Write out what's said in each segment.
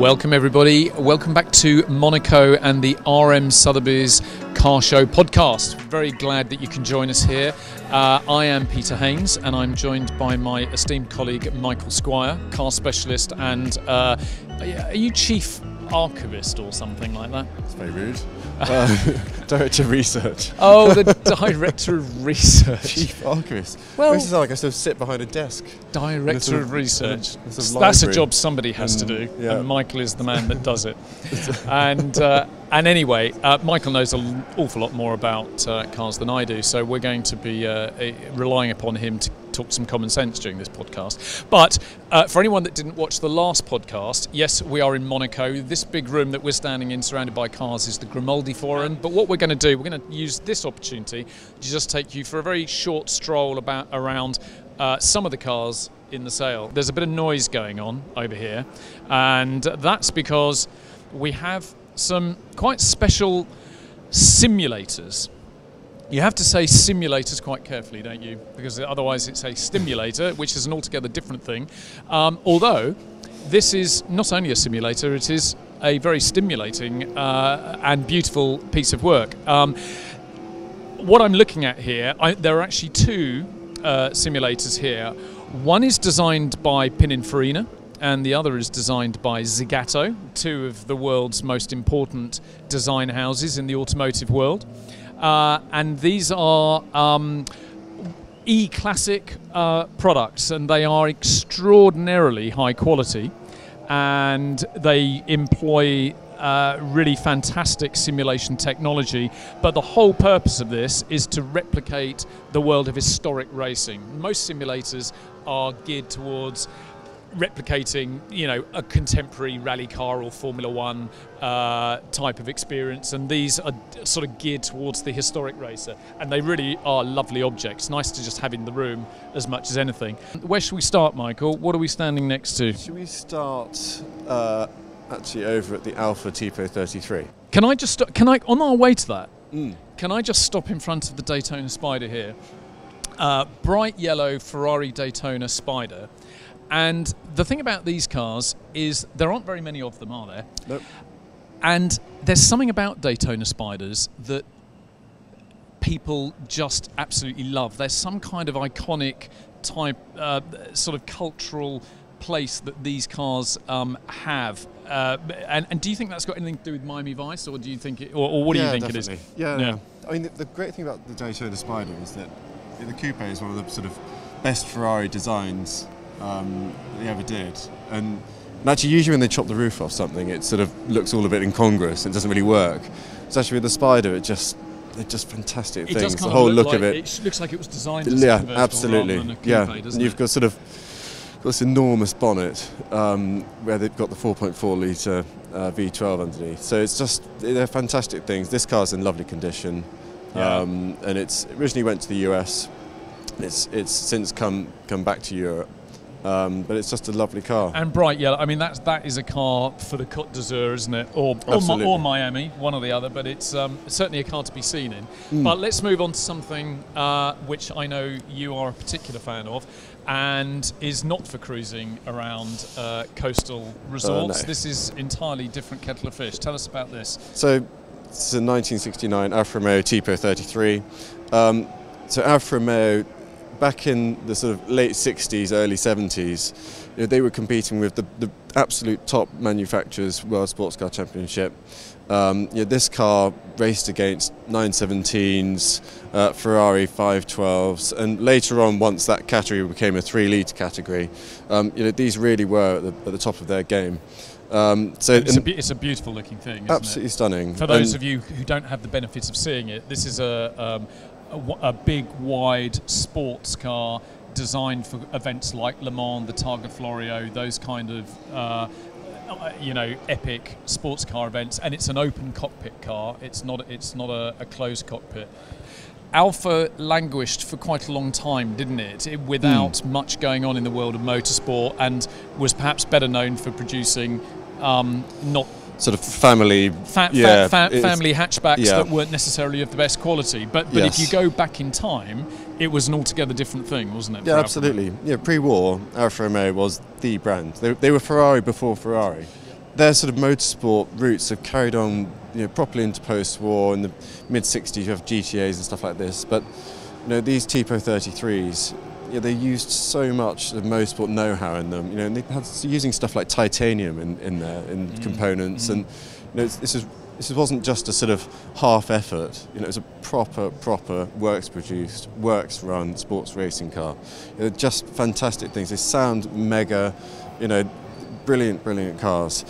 Welcome, everybody. Welcome back to Monaco and the RM Sotheby's Car Show podcast. Very glad that you can join us here. Uh, I am Peter Haynes, and I'm joined by my esteemed colleague Michael Squire, car specialist, and uh, are you chief archivist or something like that? It's very rude. Uh, director of research. Oh, the director of research. Chief archivist. Well, this is like I sort of sit behind a desk. Director sort of, of research. That's a job somebody has and, to do, yeah. and Michael is the man that does it. and uh, and anyway, uh, Michael knows an awful lot more about uh, cars than I do, so we're going to be uh, relying upon him to talk some common sense during this podcast. But uh, for anyone that didn't watch the last podcast, yes, we are in Monaco. This big room that we're standing in, surrounded by cars, is the Grimaldi Forum. But what we're going to do, we're going to use this opportunity to just take you for a very short stroll about around uh, some of the cars in the sale. There's a bit of noise going on over here, and that's because we have some quite special simulators you have to say simulators quite carefully, don't you? Because otherwise it's a stimulator, which is an altogether different thing. Um, although this is not only a simulator, it is a very stimulating uh, and beautiful piece of work. Um, what I'm looking at here, I, there are actually two uh, simulators here. One is designed by Pininfarina, and the other is designed by Zagato, two of the world's most important design houses in the automotive world. Uh, and these are um, E Classic uh, products, and they are extraordinarily high quality, and they employ uh, really fantastic simulation technology. But the whole purpose of this is to replicate the world of historic racing. Most simulators are geared towards replicating, you know, a contemporary rally car or Formula One uh, type of experience, and these are sort of geared towards the historic racer, and they really are lovely objects. Nice to just have in the room as much as anything. Where should we start, Michael? What are we standing next to? Should we start uh, actually over at the Alfa Tipo 33? Can I just can I on our way to that? Mm. Can I just stop in front of the Daytona Spider here? Uh, bright yellow Ferrari Daytona Spider and the thing about these cars is there aren't very many of them, are there? Nope. And there's something about Daytona Spiders that people just absolutely love. There's some kind of iconic type, uh, sort of cultural place that these cars um, have. Uh, and, and, do you think that's got anything to do with Miami Vice, or do you think, it, or, or what yeah, do you think definitely. it is? Yeah, yeah. I mean, the, the, great thing about the Daytona Spider is that the coupe is one of the sort of best Ferrari designs um, they ever did. And, and, actually, usually when they chop the roof off something, it sort of looks all a bit incongruous. It doesn't really work. It's actually with the Spider, it just they're just fantastic it things. the whole look, look like of it. It looks like it was designed. yeah, absolutely. Coupe, yeah, and you've it? got sort of got this enormous bonnet um, where they've got the 4.4 litre uh, V12 underneath. So it's just they're fantastic things. This car's in lovely condition, yeah. um, and it's originally went to the US. It's it's since come come back to Europe. Um, but it's just a lovely car. And bright yellow. I mean, that's that is a car for the Côte d'Azur, isn't it? Or or, or, Miami, one or the other. But it's um, certainly a car to be seen in. Mm. But let's move on to something uh, which I know you are a particular fan of, and is not for cruising around uh, coastal resorts. Uh, no. This is entirely different kettle of fish. Tell us about this. So, it's a 1969 Alfa Romeo Tipo 33. Um, so Alfa Romeo back in the sort of late 60s, early 70s, you know, they were competing with the, the, absolute top manufacturers, World Sports Car Championship. Um, you know, this car raced against 917s, uh, Ferrari 512s, and later on, once that category became a three-litre category, um, you know, these really were at the, at the top of their game. Um, so it's a, it's a, beautiful looking thing. absolutely it? stunning. For those and of you who don't have the benefits of seeing it, this is a, um, a, a big, wide sports car designed for events like Le Mans, the Targa Florio, those kind of uh, uh, you know epic sports car events, and it's an open cockpit car. It's not it's not a, a closed cockpit. Alfa languished for quite a long time, didn't it? it without mm. much going on in the world of motorsport, and was perhaps better known for producing um, not sort of family fa- yeah, fa- family hatchbacks yeah. that weren't necessarily of the best quality. But but yes. if you go back in time, it was an altogether different thing, wasn't it? Yeah, absolutely. Yeah, pre-war, Alfa Romeo was the brand. They, they were Ferrari before Ferrari. their sort of motorsport roots have carried on you know, properly into post-war. In the mid-60s, you have GTAs and stuff like this. But you know, these Tipo 33s, yeah, they used so much of motorsport know-how in them. You know, and they had using stuff like titanium in, in there in mm. components, mm. and you know, this is this wasn't just a sort of half effort. You know, it was a proper, proper works-produced, works-run sports racing car. You know, just fantastic things. They sound mega. You know, brilliant, brilliant cars.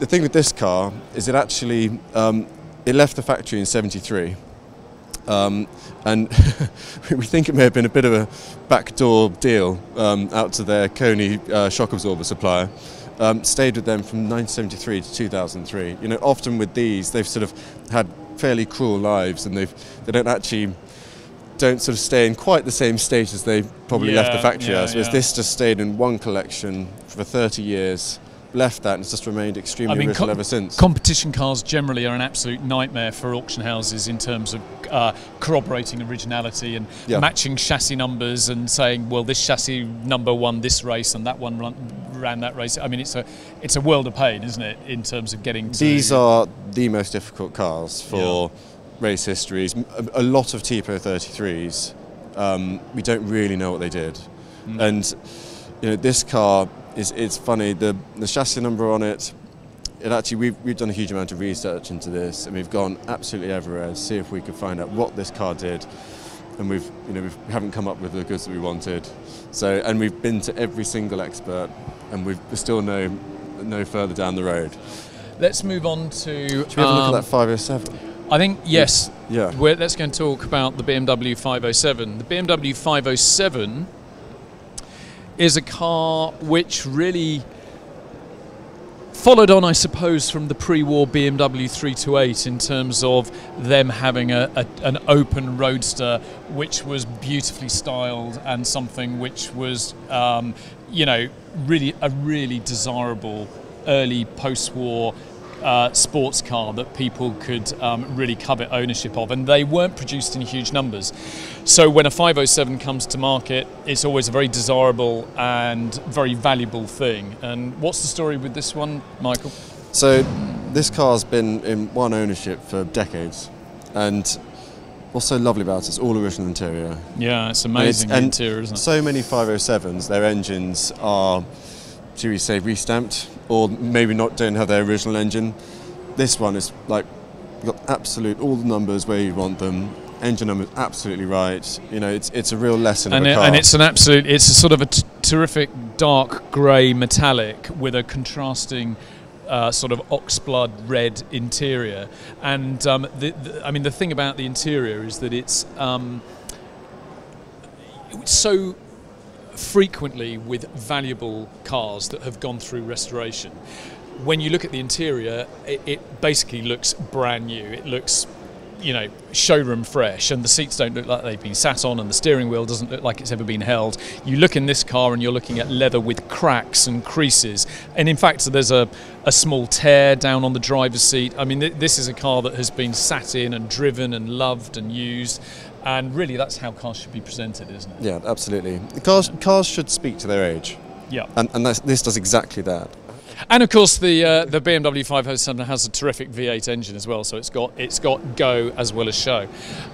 The thing with this car is it actually um, it left the factory in '73. Um, and we think it may have been a bit of a backdoor deal um, out to their Koni uh, shock absorber supplier. Um, stayed with them from 1973 to 2003. You know, often with these, they've sort of had fairly cruel lives, and they've they don't actually don't sort of stay in quite the same state as they probably yeah, left the factory yeah, as. Whereas yeah. this just stayed in one collection for 30 years left that and it's just remained extremely I mean, ever since. Competition cars generally are an absolute nightmare for auction houses in terms of uh, corroborating originality and yeah. matching chassis numbers and saying, well, this chassis number won this race and that one run, ran that race. I mean, it's a it's a world of pain, isn't it, in terms of getting to. These are the most difficult cars for yeah. race histories. A, lot of Tipo 33s, um, we don't really know what they did. Mm. And you know, this car is it's funny the the chassis number on it. It actually we've we've done a huge amount of research into this, and we've gone absolutely everywhere to see if we could find out what this car did. And we've you know we've, we haven't come up with the goods that we wanted. So and we've been to every single expert, and we've still no no further down the road. Let's move on to. Should we have um, a look at um, that 507? I think yes. Yeah. We're, let's go and talk about the BMW 507. The BMW 507 is a car which really followed on, I suppose, from the pre-war BMW 328 in terms of them having a, a, an open roadster, which was beautifully styled and something which was, um, you know, really a really desirable early post-war uh, sports car that people could um, really covet ownership of, and they weren't produced in huge numbers. So when a 507 comes to market, it's always a very desirable and very valuable thing. And what's the story with this one, Michael? So this car's been in one ownership for decades, and what's so lovely about it is all original interior. Yeah, it's amazing and it's, interior, isn't it? So many 507s, their engines are, should we say, restamped or maybe not don't have their original engine. This one is like got absolute all the numbers where you want them. Engine numbers absolutely right. You know, it's it's a real lesson and, it, and it's an absolute. It's a sort of a terrific dark grey metallic with a contrasting. Uh, sort of oxblood red interior, and um, the, the, I mean the thing about the interior is that it's um, it's so frequently with valuable cars that have gone through restoration. When you look at the interior, it, it basically looks brand new. It looks you know, showroom fresh, and the seats don't look like they've been sat on, and the steering wheel doesn't look like it's ever been held. You look in this car, and you're looking at leather with cracks and creases, and in fact, there's a, a small tear down on the driver's seat. I mean, th- this is a car that has been sat in and driven and loved and used, and really, that's how cars should be presented, isn't it? Yeah, absolutely. Cars, cars should speak to their age. Yeah. And, and this does exactly that. And of course, the uh, the BMW 507 has a terrific V8 engine as well, so it's got it's got go as well as show.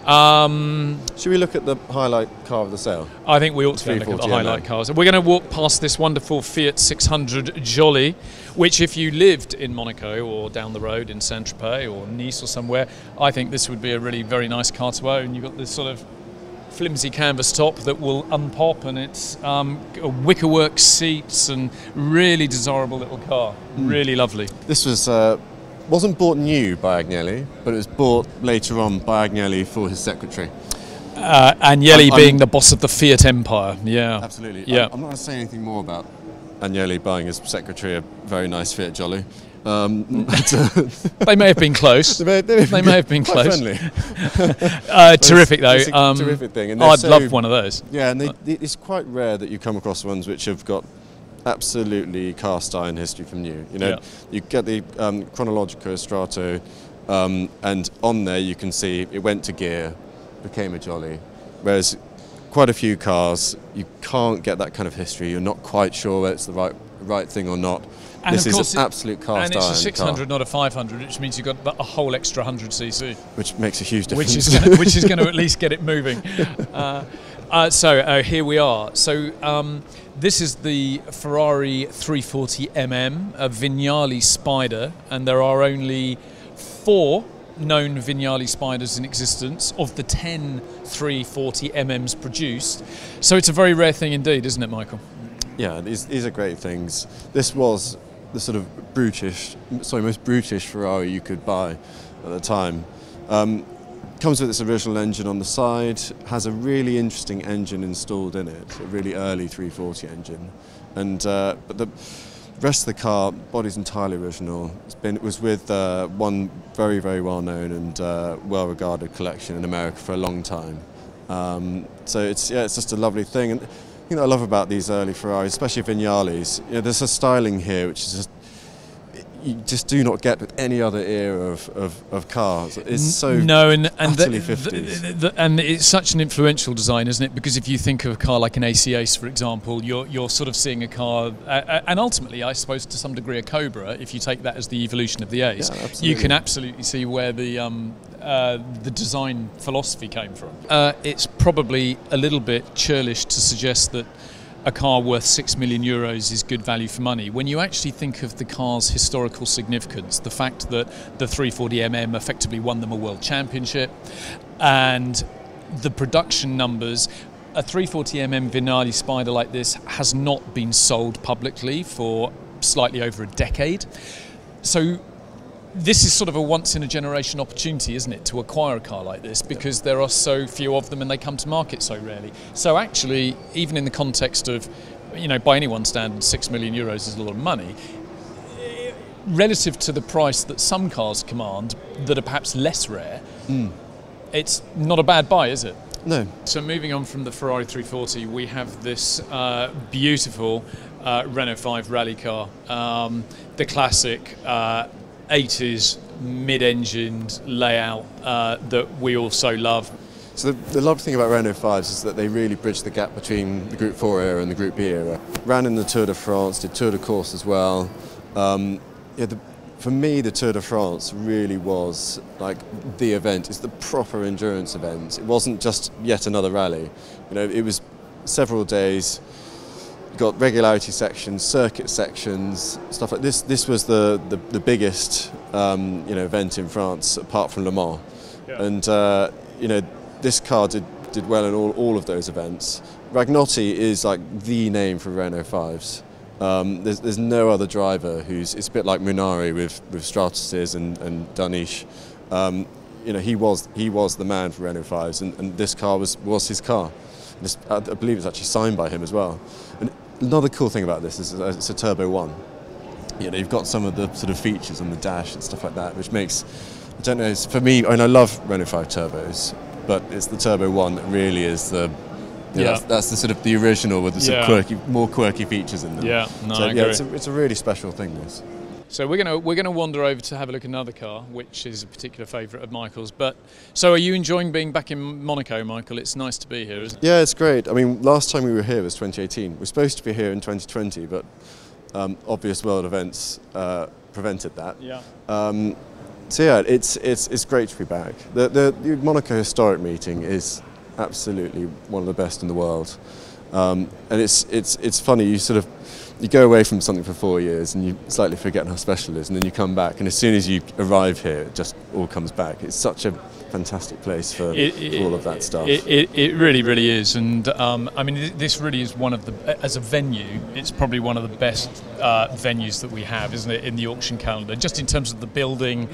Um, Should we look at the highlight car of the sale? I think we ought to look at the highlight cars. We're going to walk past this wonderful Fiat 600 Jolly, which if you lived in Monaco or down the road in Saint-Tropez or Nice or somewhere, I think this would be a really very nice car to own. You've got this sort of flimsy canvas top that will unpop, and it's um, wickerwork seats and really desirable little car. Mm. Really lovely. This was uh, wasn't bought new by Agnelli, but it was bought later on by Agnelli for his secretary. Uh, Agnelli I'm, being I'm, the boss of the Fiat empire, yeah. Absolutely. Yeah. I'm, I'm not going to say anything more about Agnelli buying his secretary a very nice Fiat Jolly. Um, they may have been close. they, may, they, they may have been close. uh, terrific though. It's um, terrific thing. And I'd so, love one of those. Yeah, and they, it's quite rare that you come across ones which have got absolutely cast iron history from new. You know, yeah. you get the um, Chronologico Strato, um, and on there you can see it went to Ghia, became a Jolly, whereas quite a few cars you can't get that kind of history. You're not quite sure whether it's the right right thing or not And this is an absolute cast iron. And it's a 600, car. not a 500, which means you've got a whole extra 100 cc. Which makes a huge difference. Which is gonna, which is going to at least get it moving. Uh, uh, so uh, here we are. So um, this is the Ferrari 340mm, a Vignale Spider, and there are only four known Vignale Spiders in existence of the 10 340mm's produced. So it's a very rare thing indeed, isn't it, Michael? Yeah, these, these are great things. This was the sort of brutish, sorry, most brutish Ferrari you could buy at the time. Um, comes with its original engine on the side, has a really interesting engine installed in it, a really early 340 engine. And uh, but the rest of the car, body's entirely original. It's been, it was with uh, one very, very well known and uh, well regarded collection in America for a long time. Um, so it's, yeah, it's just a lovely thing. And thing that I love about these early Ferraris, especially Vignales, you know, there's a styling here which is you just do not get with any other era of, of, of cars. It's so no, and, and utterly the, 50s. The, the, and it's such an influential design, isn't it? Because if you think of a car like an AC Ace, for example, you're, you're sort of seeing a car, uh, and ultimately, I suppose, to some degree, a Cobra, if you take that as the evolution of the Ace, yeah, you can absolutely see where the, um, uh, the design philosophy came from. Uh, it's probably a little bit churlish to suggest that a car worth 6 million euros is good value for money. When you actually think of the car's historical significance, the fact that the 340mm effectively won them a world championship, and the production numbers, a 340mm Vignale Spider like this has not been sold publicly for slightly over a decade. So this is sort of a once in a generation opportunity, isn't it, to acquire a car like this because there are so few of them and they come to market so rarely. So actually, even in the context of, you know, by anyone's standard, six million euros is a lot of money. Relative to the price that some cars command that are perhaps less rare, mm. it's not a bad buy, is it? No. So moving on from the Ferrari 340, we have this uh, beautiful uh, Renault 5 rally car, um, the classic uh, 80s mid-engined layout uh, that we also love. So the, the lovely thing about Renault 5s is that they really bridge the gap between the Group 4 era and the Group B era. Ran in the Tour de France, did Tour de Corse as well. Um, yeah, the, for me, the Tour de France really was like the event. It's the proper endurance event. It wasn't just yet another rally. You know, it was several days got regularity sections, circuit sections, stuff like this. This was the the, the biggest um, you know event in France apart from Le Mans, yeah. and uh, you know this car did did well in all, all of those events. Ragnotti is like the name for Renault fives. Um, there's, there's no other driver who's it's a bit like Munari with with Stratoses and and Darniche. Um, you know he was he was the man for Renault fives, and, and this car was was his car. This, uh, I believe it's actually signed by him as well. And another cool thing about this is uh, it's a Turbo 1. You know, you've got some of the sort of features on the dash and stuff like that, which makes, I don't know, for me, I mean, I love Renault 5 turbos, but it's the Turbo 1 that really is the yeah, that's, that's, the sort of the original with the sort yeah. of quirky, more quirky features in them. Yeah, no, so, I yeah, it's a, it's a really special thing. This. So we're gonna we're gonna wander over to have a look at another car, which is a particular favourite of Michael's. But so, are you enjoying being back in Monaco, Michael? It's nice to be here, isn't it? Yeah, it's great. I mean, last time we were here was 2018. We're supposed to be here in 2020, but um, obvious world events uh, prevented that. Yeah. Um, so yeah, it's it's it's great to be back. The, the, the Monaco Historic Meeting is absolutely one of the best in the world, um, and it's it's it's funny. You sort of you go away from something for four years and you slightly forget how special it is, and then you come back, and as soon as you arrive here, it just all comes back. It's such a fantastic place for, it, it, for all of that stuff. It, it, it really, really is, and um, I mean, this really is one of the as a venue, it's probably one of the best uh, venues that we have, isn't it, in the auction calendar? Just in terms of the building.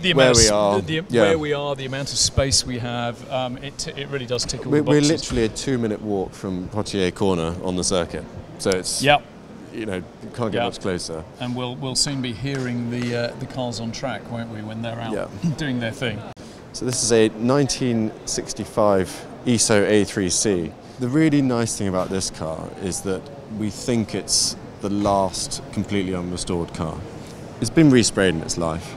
The where we are, the, the, yeah. where we are, the amount of space we have, um, it, it really does tickle. we're, the. We're literally a two-minute walk from Portier Corner on the circuit. So it's yep. you know can't get yep. much closer. And we'll we'll soon be hearing the uh, the cars on track, won't we, when they're out yep. doing their thing. So this is a 1965 Iso A3C. The really nice thing about this car is that we think it's the last completely unrestored car. It's been resprayed in its life.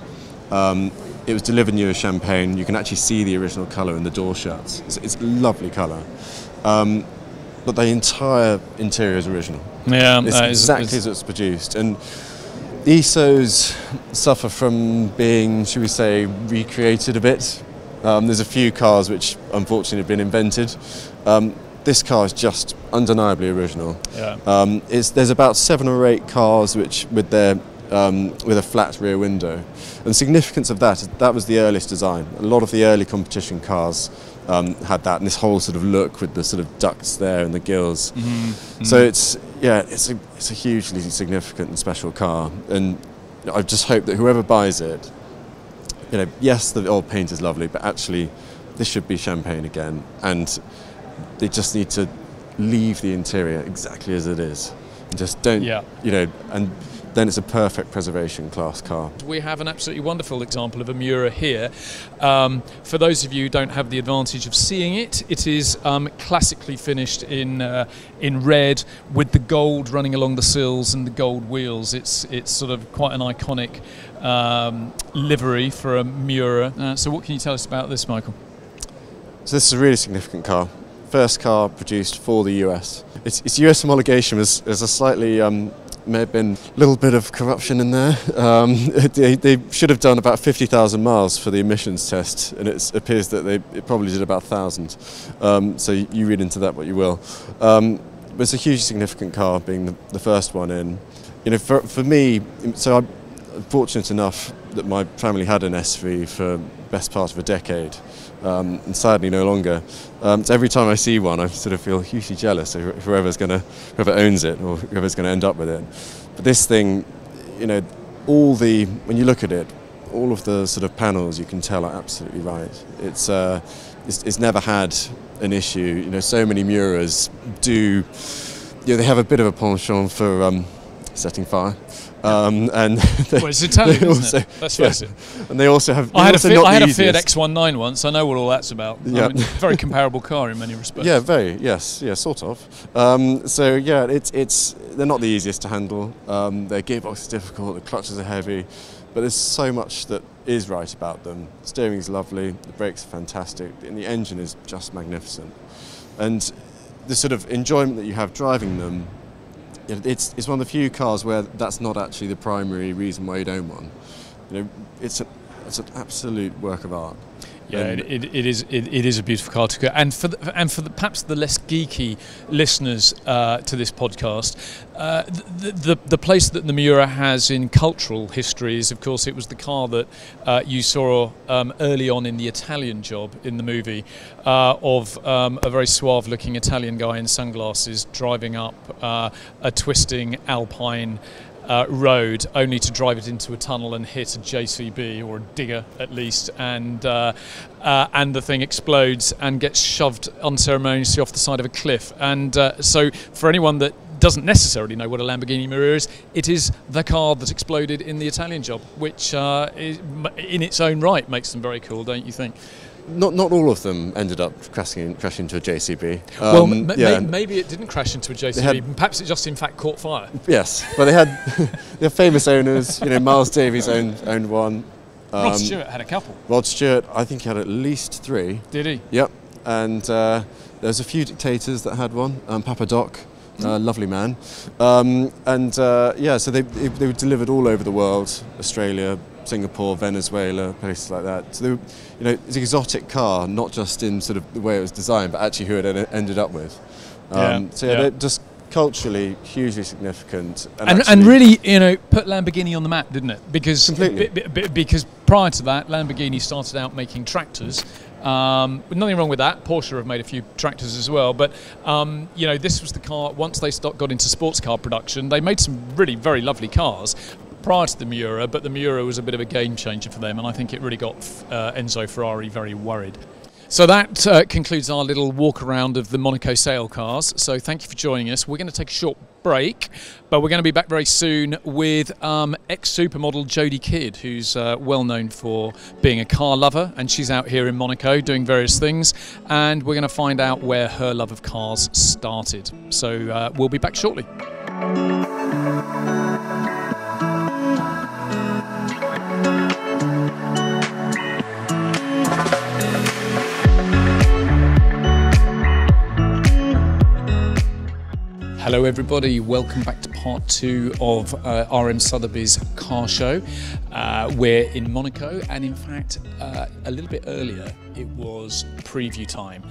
Um, it was delivered new as champagne. You can actually see the original colour in the door shuts. It's, it's a lovely colour. Um, but the entire interior is original. Yeah, it's exactly as it's produced. And Isos suffer from being, should we say, recreated a bit. Um, there's a few cars which unfortunately have been invented. Um, this car is just undeniably original. Yeah. Um, there's about seven or eight cars which with their um, with a flat rear window. And the significance of that, that was the earliest design. A lot of the early competition cars um, had that, and this whole sort of look with the sort of ducts there and the gills. Mm-hmm. Mm-hmm. So it's yeah, it's a it's a hugely significant and special car, and I just hope that whoever buys it, you know, yes, the old paint is lovely, but actually, this should be champagne again, and they just need to leave the interior exactly as it is, and just don't, yeah. you know, and then it's a perfect preservation class car. We have an absolutely wonderful example of a Miura here. Um, for those of you who don't have the advantage of seeing it, it is um, classically finished in uh, in red with the gold running along the sills and the gold wheels. It's it's sort of quite an iconic um, livery for a Miura. Uh, so what can you tell us about this, Michael? So this is a really significant car. First car produced for the US. Its, its US homologation was, was a slightly um, may have been a little bit of corruption in there. Um, they, they, should have done about 50,000 miles for the emissions test, and it appears that they probably did about 1,000. Um, so you read into that what you will. Um, but it's a hugely significant car, being the, the, first one in. You know, for, for me, so I'm fortunate enough that my family had an SV for best part of a decade um, and sadly no longer. Um, so every time I see one, I sort of feel hugely jealous of whoever's going to, whoever owns it or whoever's going to end up with it. But this thing, you know, all the when you look at it, all of the sort of panels you can tell are absolutely right. It's uh, it's, it's never had an issue. You know, so many Miuras do. You know, they have a bit of a penchant for um, setting fire. Um, and they, well, it's Italian, also, it? Let's face it. And they also have. I had, a, Fiat, I had a Fiat X1/9 once. I know what all that's about. Yeah. I mean, very comparable car in many respects. Yeah, very. Yes, yeah, sort of. Um, so yeah, it's it's they're not the easiest to handle. Um, their gearbox is difficult. The clutches are heavy, but there's so much that is right about them. The steering is lovely. The brakes are fantastic, and the engine is just magnificent. And the sort of enjoyment that you have driving them it's, it's one of the few cars where that's not actually the primary reason why you own one. You know, it's, a, it's an absolute work of art. Yeah, it, it, it is. It, it is a beautiful car to go, and for the, and for the, perhaps the less geeky listeners uh, to this podcast, uh, the, the, the place that the Miura has in cultural history is, of course, it was the car that uh, you saw um, early on in the Italian Job in the movie uh, of um, a very suave-looking Italian guy in sunglasses driving up uh, a twisting alpine uh, road only to drive it into a tunnel and hit a JCB or a digger at least, and uh, uh, and the thing explodes and gets shoved unceremoniously off the side of a cliff. And uh, so, for anyone that doesn't necessarily know what a Lamborghini Miura is, it is the car that exploded in the Italian job, which uh, is, in its own right makes them very cool, don't you think? Not not all of them ended up crashing crashing into a JCB. Um, well, m- yeah. maybe it didn't crash into a JCB. Had, Perhaps it just in fact caught fire. Yes, but they had they famous owners. You know, Miles Davis owned owned one. Um, Rod Stewart had a couple. Rod Stewart, I think, he had at least three. Did he? Yep. And uh, there's a few dictators that had one. Um, Papa Doc. Uh, lovely man, um, and uh, yeah, so they, they were delivered all over the world, Australia, Singapore, Venezuela, places like that. So, they, you know, it's an exotic car, not just in sort of the way it was designed, but actually who it ended up with. Um, yeah, so yeah, yeah. just culturally hugely significant, and, and, and, really, you know, put Lamborghini on the map, didn't it? Because b- because prior to that, Lamborghini started out making tractors. Um, nothing wrong with that. Porsche have made a few tractors as well, but um, you know, this was the car. Once they got into sports car production, they made some really very lovely cars prior to the Miura, but the Miura was a bit of a game changer for them, and I think it really got uh, Enzo Ferrari very worried. So that uh, concludes our little walk around of the Monaco sale cars. So thank you for joining us. We're going to take a short break, but we're going to be back very soon with um, ex supermodel Jodie Kidd, who's uh, well known for being a car lover, and she's out here in Monaco doing various things. And we're going to find out where her love of cars started. So uh, we'll be back shortly. Hello, everybody. Welcome back to part two of uh, RM Sotheby's car show. Uh, we're in Monaco, and in fact, uh, a little bit earlier, it was preview time.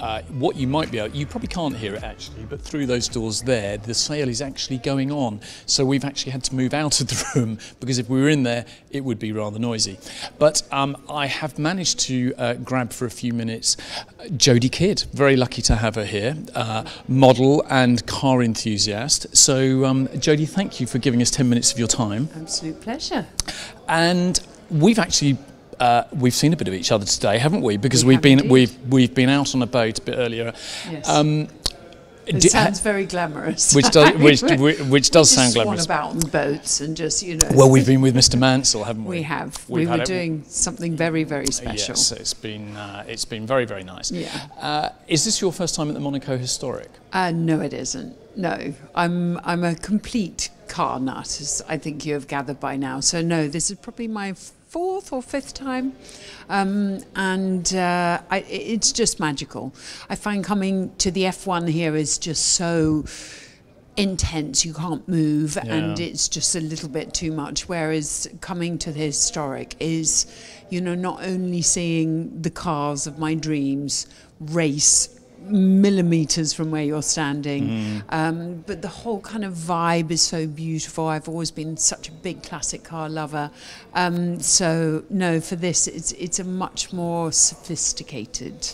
Uh, what you might be able, you probably can't hear it actually, but through those doors there, the sale is actually going on. So we've actually had to move out of the room because if we were in there, it would be rather noisy. But um, I have managed to uh, grab for a few minutes Jodie Kidd. Very lucky to have her here, uh, model and car enthusiast. So um, Jodie, thank you for giving us 10 minutes of your time. Absolute pleasure. And we've actually uh, we've seen a bit of each other today, haven't we? Because we have been indeed. we've we've been out on a boat a bit earlier. Yes. Um, it do, sounds very glamorous. Which does which which does sound glamorous. about on boats and just you know. Well, we've been with Mr. Mansell, haven't we? We have. We've we were doing something very very special. Yes, it's been uh, it's been very very nice. Yeah. Uh, is this your first time at the Monaco Historic? Uh, no, it isn't. No, I'm I'm a complete car nut, as I think you have gathered by now. So no, this is probably my fourth or fifth time. Um, and uh, I, it's just magical. I find coming to the F1 here is just so intense you can't move yeah. and it's just a little bit too much whereas coming to the historic is you know not only seeing the cars of my dreams race millimeters from where you're standing. Mm. Um, but the whole kind of vibe is so beautiful. I've always been such a big classic car lover. Um, so no, for this, it's it's a much more sophisticated.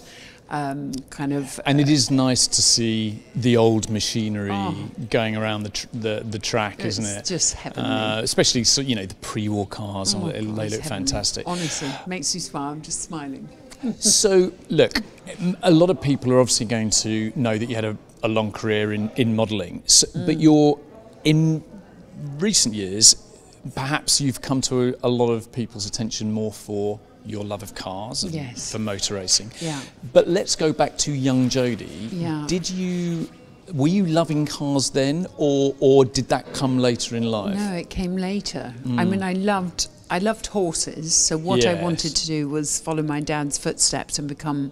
Um, kind of, and it is nice to see the old machinery oh, going around the tr- the, the track, isn't it? It's just heavenly. Uh, especially so you know the pre-war cars, oh, they, they look heavenly. fantastic. Honestly, makes you smile. I'm just smiling so, look, a lot of people are obviously going to know that you had a, a long career in, in modelling, so, mm. but you're in recent years, perhaps you've come to a, a, lot of people's attention more for your love of cars and yes. for motor racing. Yeah. But let's go back to young Jodie. Yeah. Did you were you loving cars then or or did that come later in life? No, it came later. Mm. I mean I loved I loved horses, so what yes. I wanted to do was follow my dad's footsteps and become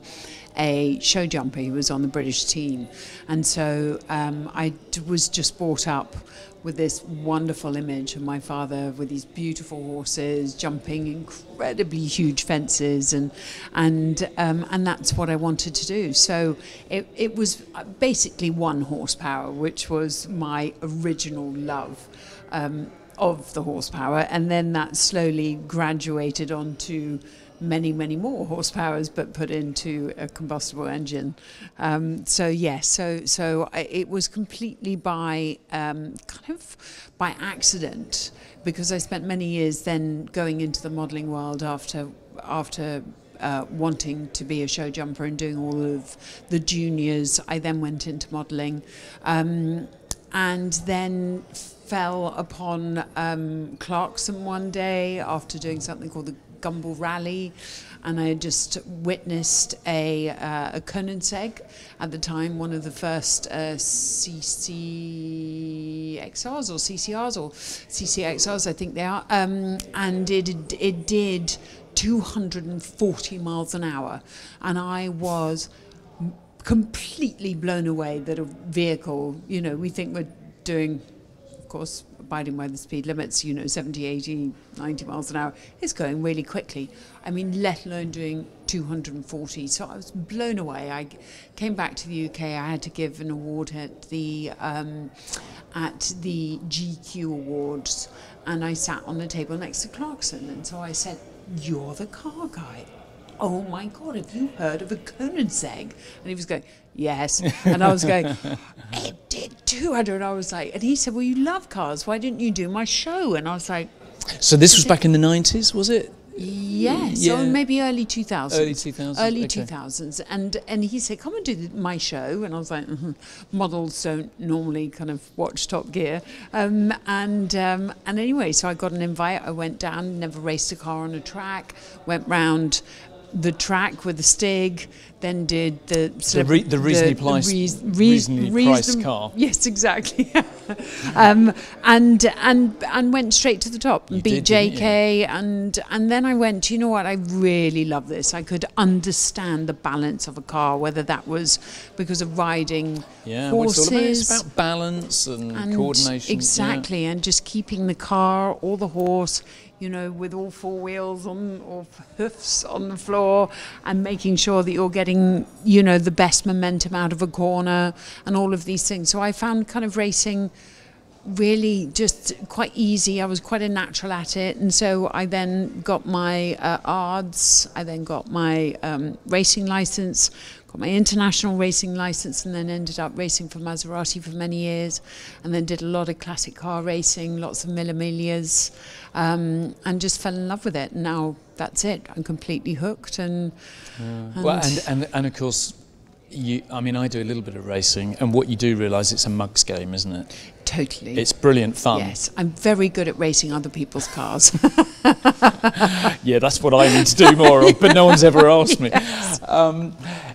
a show jumper. He was on the British team, and so um, I was just brought up with this wonderful image of my father with these beautiful horses jumping incredibly huge fences and and um, and that's what I wanted to do so it, it was basically one horsepower which was my original love um, of the horsepower, and then that slowly graduated onto many, many more horsepowers, but put into a combustible engine. Um, so yes, yeah, so so it was completely by um, kind of by accident because I spent many years then going into the modelling world after after. Uh, wanting to be a show jumper and doing all of the juniors, I then went into modelling, um, and then fell upon um, Clarkson one day after doing something called the Gumball Rally, and I had just witnessed a, uh, a Koenigsegg at the time, one of the first uh, CCXRs or CCRs or CCXRs, I think they are, um, and it it did 240 miles an hour, and I was completely blown away that a vehicle, you know, we think we're doing course, abiding by the speed limits, you know, 70, 80, 90 miles an hour, is going really quickly. I mean, let alone doing 240. So I was blown away. I came back to the UK. I had to give an award at the um, at the GQ Awards, and I sat on the table next to Clarkson. And so I said, "You're the car guy." oh my God, have you heard of a Koenigsegg? And he was going, yes. And I was going, it 200. And I was like, and he said, well, you love cars. Why didn't you do my show? And I was like, so this was back in the 90s, was it? Yes, yeah. or maybe early 2000s. Early 2000s. Early okay. 2000s. And and he said, come and do my show. And I was like, mm-hmm. models don't normally kind of watch Top Gear. Um, and um, and anyway, so I got an invite. I went down, never raced a car on a track, went round the track with the Stig, then did the the, re- the reasonably, the, priced, the re- reasonably priced car. Yes, exactly. um, and and and went straight to the top and you beat did, JK and and then I went. You know what? I really love this. I could understand the balance of a car, whether that was because of riding yeah, horses. Well, it's, about. it's about balance and, and coordination. Exactly, yeah. and just keeping the car or the horse you know, with all four wheels on or hoofs on the floor and making sure that you're getting, you know, the best momentum out of a corner and all of these things. So I found kind of racing really just quite easy. I was quite a natural at it, and so I then got my uh, ARDS. I then got my um, racing license, got my international racing license, and then ended up racing for Maserati for many years, and then did a lot of classic car racing, lots of Mille Miglias um, and just fell in love with it. Now that's it. I'm completely hooked. And, yeah. and well, and, and and of course. You, I mean, I do a little bit of racing, and what you do realise it's a mugs game, isn't it? Totally. It's brilliant fun. Yes, I'm very good at racing other people's cars. yeah, that's what I need to do more of, but no one's ever asked me. Yes. Um,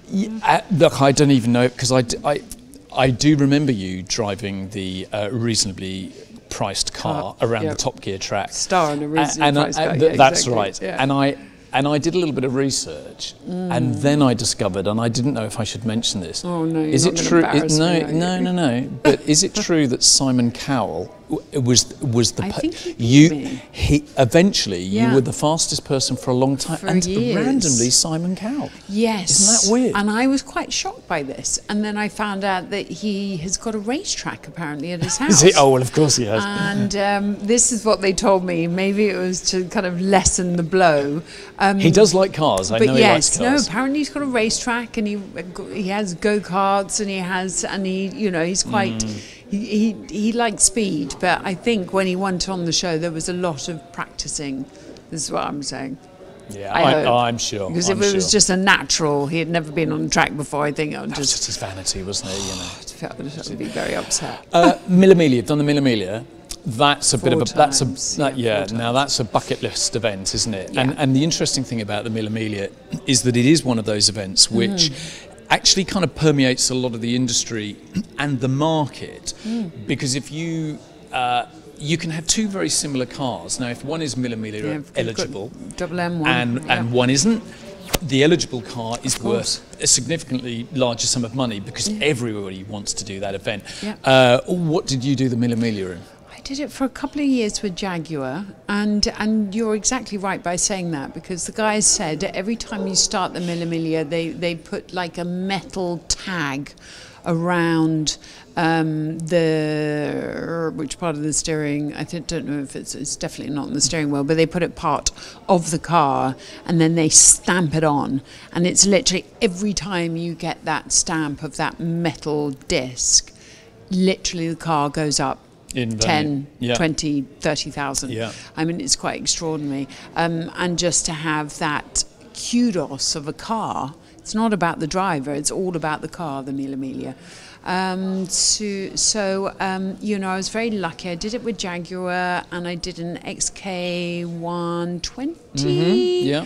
yeah, uh, look, I don't even know because I, I, I do remember you driving the uh, reasonably priced car uh, around the Top Gear track. Star in a reasonably and, priced car. yeah, that's exactly. right. And I and I did a little bit of research, mm. and then I discovered, and I didn't know if I should mention this. Oh no! Is it true? It, no, no, no, no. But is it true that Simon Cowell was was the think you he eventually yeah. you were the fastest person for a long time for and years. randomly Simon Cowell. Yes. Isn't that weird? And I was quite shocked by this. And then I found out that he has got a racetrack apparently at his house. oh well, of course he has. And um, this is what they told me. Maybe it was to kind of lessen the blow. Um, he does like cars. I but know yes, he likes cars. no. Apparently he's got a racetrack and he he has go karts and he has and he you know he's quite. Mm he, he, he liked speed, but I think when he went on the show, there was a lot of practicing. This is what I'm saying. Yeah, I am sure. Because I'm if it was sure. just a natural, he had never been on track before. I think it would just, just his vanity, wasn't it? You know, I would be very upset. Uh, Mille Miglia, done the Mille Miglia. That's a Four bit of a times, that's a that, yeah. yeah now that's a bucket list event, isn't it? Yeah. And and the interesting thing about the Mille Miglia is that it is one of those events which. Mm actually kind of permeates a lot of the industry and the market mm. because if you uh, you can have two very similar cars now if one is Miglia yeah, eligible double M one and yeah. and one isn't the eligible car is worth a significantly larger sum of money because yeah. everybody wants to do that event. Uh, what did you do the Mille Miglia in? Did it for a couple of years with Jaguar, and and you're exactly right by saying that because the guys said every time you start the Mille Miglia, they they put like a metal tag around um, the which part of the steering I don't know if it's it's definitely not in the steering wheel but they put it part of the car and then they stamp it on. And it's literally every time you get that stamp of that metal disc literally the car goes up in 10, yeah. 20, 30,000. Yeah. I mean, it's quite extraordinary. Um, and just to have that kudos of a car, it's not about the driver, it's all about the car, the Mille Miglia. Um, so, so um, you know, I was very lucky. I did it with Jaguar and I did an XK120. Mm-hmm. Yeah.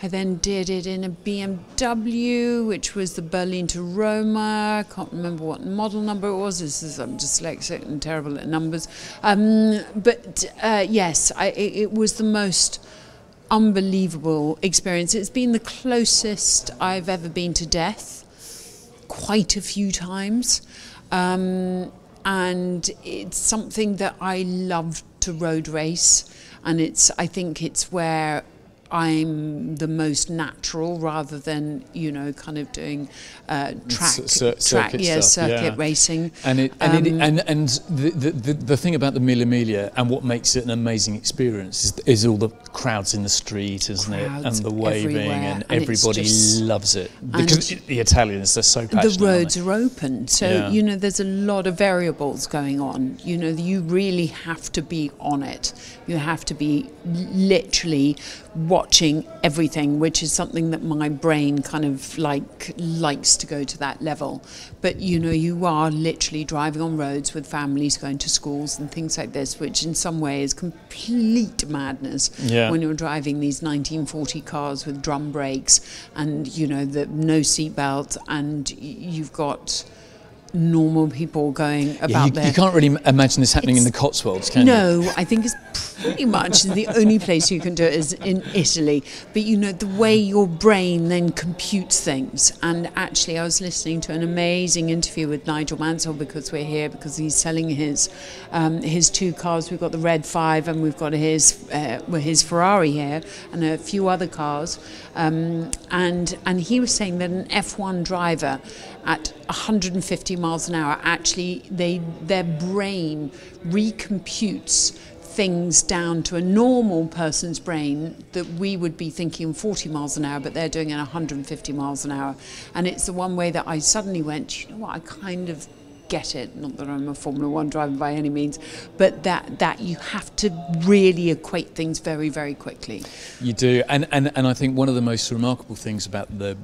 I then did it in a BMW, which was the Berlin to Roma. I can't remember what model number it was. This is I'm dyslexic and terrible at numbers. Um, but uh, yes, I, it, it, was the most unbelievable experience. It's been the closest I've ever been to death, quite a few times. Um, and it's something that I love to road race. And it's, I think it's where I'm the most natural rather than you know kind of doing uh, track, S- track, yeah, stuff, circuit yeah. racing. And it, and, um, it, and and the, the the thing about the Mille Miglia and what makes it an amazing experience is, is all the crowds in the street, isn't it, and the waving, and, and everybody loves it because it, the Italians they're so passionate. The roads are open, so Yeah. you know there's a lot of variables going on. You know you really have to be on it. You have to be literally watching everything, which is something that my brain kind of like likes to go to that level. But you know, you are literally driving on roads with families going to schools and things like this, which in some way is complete madness yeah. when you're driving these 1940 cars with drum brakes and you know the no seat seatbelt and you've got normal people going about yeah, you. You can't really imagine this happening in the Cotswolds, can no, you? No, I think it's pretty much the only place you can do it is in Italy. But you know, the way your brain then computes things. And actually, I was listening to an amazing interview with Nigel Mansell because we're here because he's selling his um, his two cars. We've got the Red Five and we've got his uh, his Ferrari here and a few other cars. Um, and and he was saying that an F1 driver at 150 miles an hour actually they their brain recomputes things down to a normal person's brain that we would be thinking 40 miles an hour, but they're doing it 150 miles an hour. And it's the one way that I suddenly went, you know what, I kind of get it. Not that I'm a Formula One driver by any means, but that that you have to really equate things very, very quickly. You do, and and, and I think one of the most remarkable things about the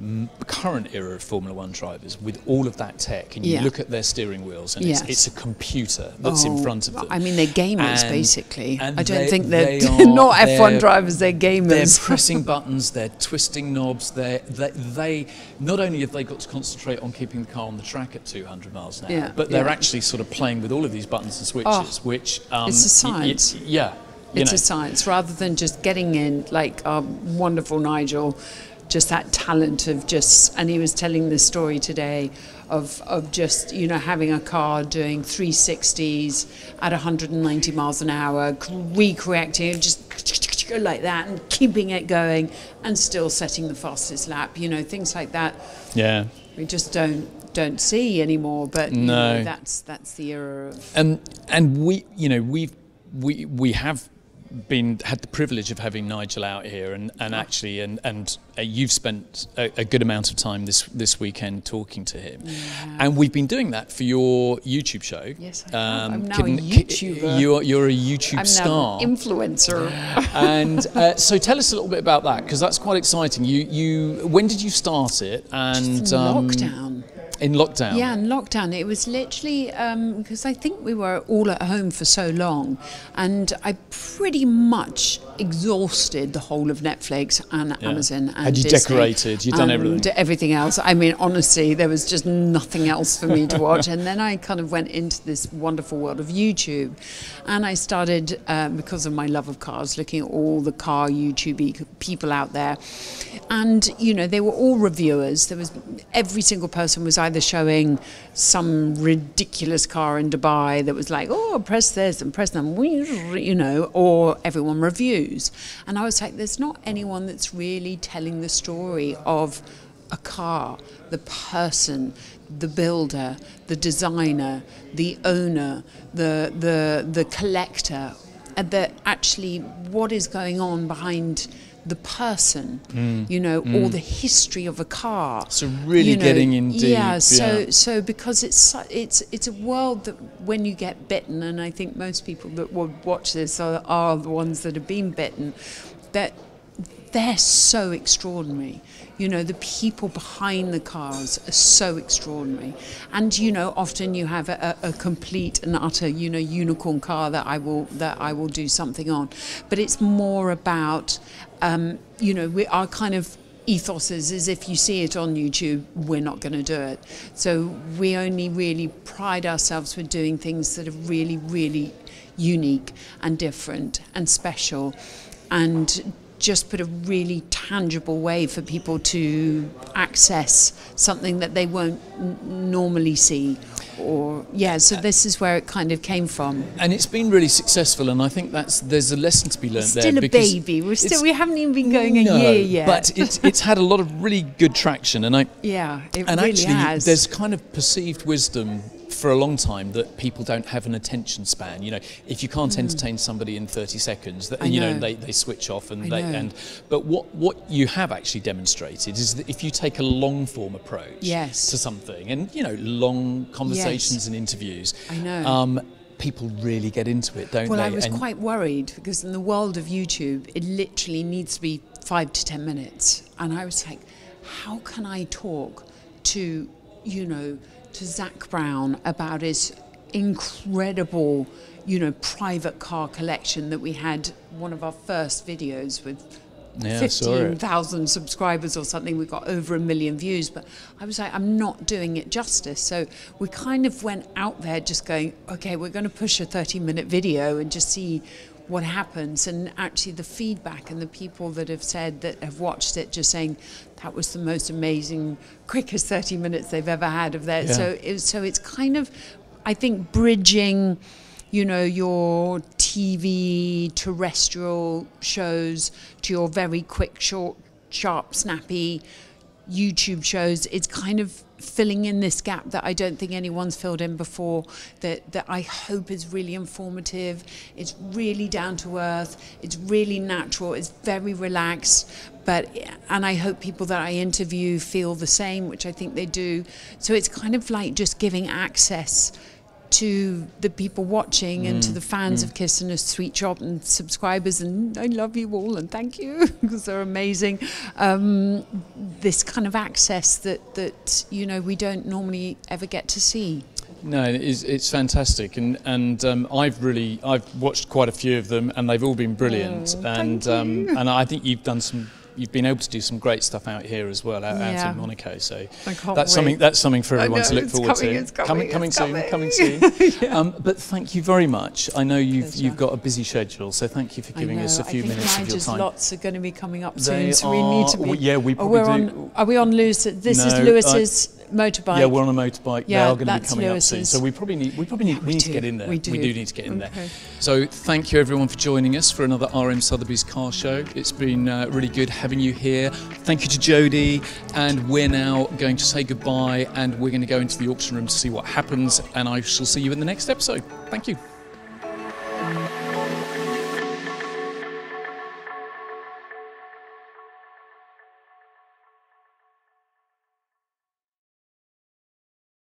current era of Formula One drivers, with all of that tech, and you yeah. look at their steering wheels, and yes. it's, it's, a computer that's oh, in front of them. I mean, they're gamers and, basically. And I don't they, think they're they are, not F1 drivers; they're gamers. They're pressing buttons, they're twisting knobs. They're, they they not only have they got to concentrate on keeping the car on the track at 200 miles an hour. Yeah but they're yeah. actually sort of playing with all of these buttons and switches, oh, which um, it's a science. Y- y- yeah, it's know. a science rather than just getting in like um, wonderful Nigel, just that talent of just. And he was telling this story today of of just you know having a car doing 360s at 190 miles an hour, recreating just like that and keeping it going and still setting the fastest lap. You know things like that. Yeah. We just don't don't see anymore. But no, know, that's that's the era of. And and we, you know, we we we have been had the privilege of having Nigel out here, and, and actually, and and uh, you've spent a, a, good amount of time this this weekend talking to him, yeah. and we've been doing that for your YouTube show. Yes, I um, I'm now can, a YouTuber. You're you're a YouTube I'm star, influencer. and uh, so, tell us a little bit about that because that's quite exciting. You you when did you start it? And um, lockdown. In lockdown? Yeah, in lockdown. It was literally um, because I think we were all at home for so long, and I pretty much exhausted the whole of Netflix and yeah. Amazon and Had you Disney decorated? You'd done everything? Everything else. I mean, honestly, there was just nothing else for me to watch. and then I kind of went into this wonderful world of YouTube, and I started um, because of my love of cars, looking at all the car YouTube people out there, and you know they were all reviewers. There was every single person was either showing some ridiculous car in Dubai that was like, oh, press this and press that, you know, or everyone reviews. And I was like, there's not anyone that's really telling the story of a car, the person, the builder, the designer, the owner, the the the collector, and that actually what is going on behind the person, mm. you know, mm. or the history of a car. So really you know, getting in deep. Yeah. So yeah. so because it's it's it's a world that when you get bitten, and I think most people that would watch this are, are the ones that have been bitten, that they're so extraordinary. You know, the people behind the cars are so extraordinary. And, you know, often you have a, a, complete and utter, you know, unicorn car that I will that I will do something on. But it's more about um, you know, we, our kind of ethos is, is if you see it on YouTube, we're not going to do it. So we only really pride ourselves with doing things that are really, really unique and different and special and just put a really tangible way for people to access something that they won't n- normally see or yeah so this is where it kind of came from. And it's been really successful and i think that's there's a lesson to be learned still there still a baby. We're still we haven't even been going no, a year yet. but it's, it's had a lot of really good traction and i yeah it and really actually has. there's kind of perceived wisdom for a long time that people don't have an attention span. You know, if you can't mm. entertain somebody in 30 seconds, that, you know, know, they, they switch off and I they know. and but what what you have actually demonstrated is that if you take a long form approach yes. to something and you know long conversations yes. and interviews, I know. Um, people really get into it, don't well, they? Well, I was and quite worried because in the world of YouTube, it literally needs to be five to ten minutes. And I was like, how can I talk to, you know, to Zak Brown about his incredible, you know, private car collection that we had one of our first videos with yeah, 15,000 subscribers or something. We got over a million views, but I was like, I'm not doing it justice. So we kind of went out there just going, okay, we're going to push a 30 minute video and just see what happens. And actually, the feedback and the people that have said that have watched it just saying that was the most amazing, quickest 30 minutes they've ever had of that. Yeah. So, it, so it's kind of, I think, bridging you know, your TV terrestrial shows to your very quick, short, sharp, snappy YouTube shows. It's kind of filling in this gap that I don't think anyone's filled in before that, that I hope is really informative. It's really down to earth. It's really natural. It's very relaxed. But and I hope people that I interview feel the same, which I think they do. So it's kind of like just giving access to the people watching mm. and to mm. the fans mm. of Kidd in a Sweet Shop and subscribers and I love you all and thank you because they're amazing. Um, this kind of access that that you know we don't normally ever get to see. No, it's, it's fantastic, and and um, I've really I've watched quite a few of them, and they've all been brilliant, oh, and um, and I think you've done some you've been able to do some great stuff out here as well, out, yeah. out in Monaco. So that's wait. something that's something for everyone know, to look forward coming, to. It's coming, coming, it's soon, coming. coming soon. yeah. um, but thank you very much. I know you've Pleasure. you've got a busy schedule, so thank you for giving us a few minutes of your time. lots are going to be coming up soon, so we need to be. Yeah, we probably do. On, are we on Lewis? This no, is Lewis's motorbike. Yeah, we're on a motorbike. Yeah, they are going to be coming Lewis's. up soon. So we probably need we probably need, yeah, we, we need to get in there. We do. We do need to get in okay. there. So thank you everyone for joining us for another RM Sotheby's car show. It's been uh, really good having you here. Thank you to Jodie, and we're now going to say goodbye, and we're going to go into the auction room to see what happens. And I shall see you in the next episode. Thank you.